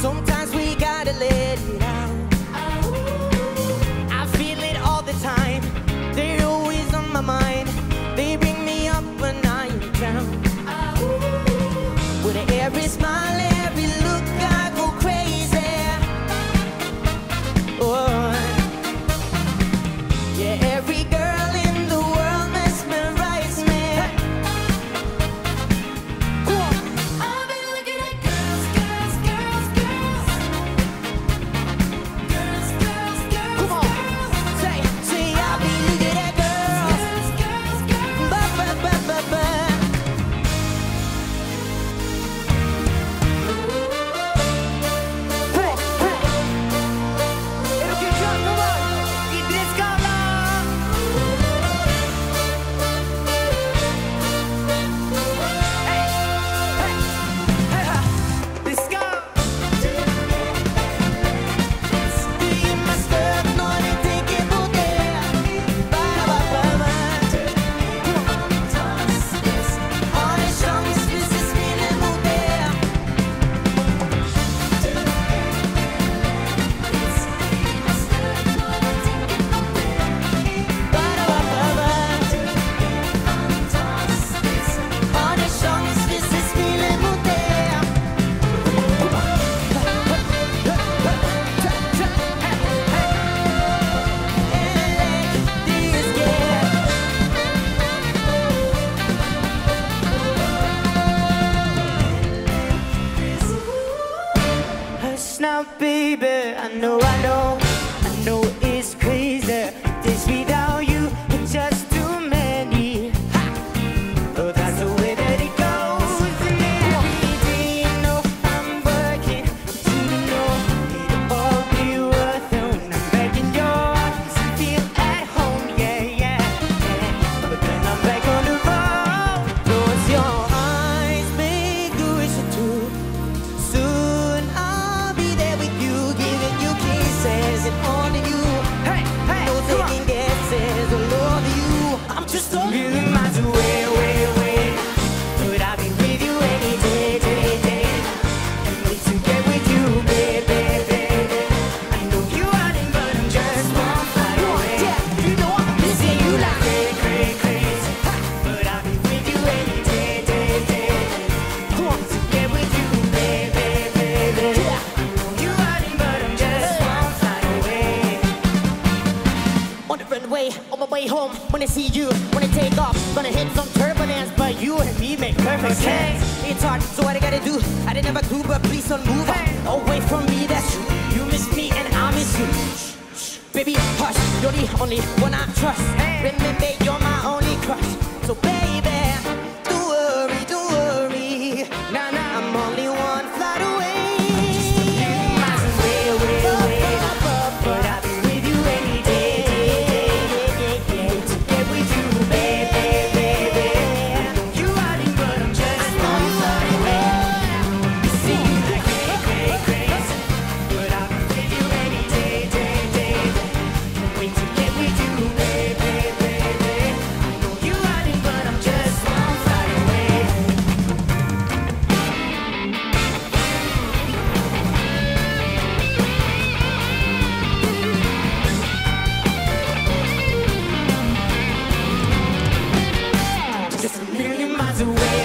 Sometimes no, I know. way home when I see you. When I take off, gonna hit some turbulence, but you and me make perfect sense. It's hard, so what I gotta do? I didn't have a clue, but please don't move on. away from me. That's you. You miss me and I miss you. Baby, hush. You're the only one I trust. Remember, you're my only crush. So baby. the way